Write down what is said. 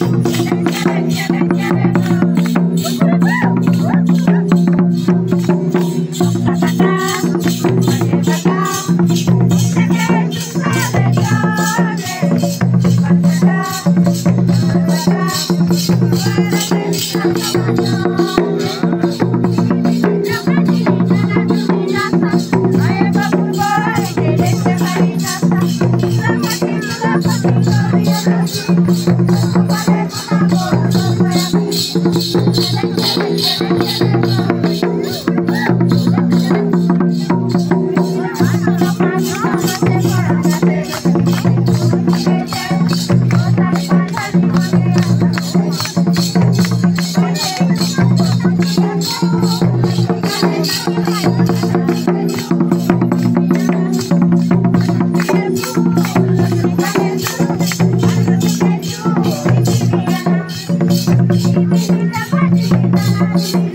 show. Thank you. Woo!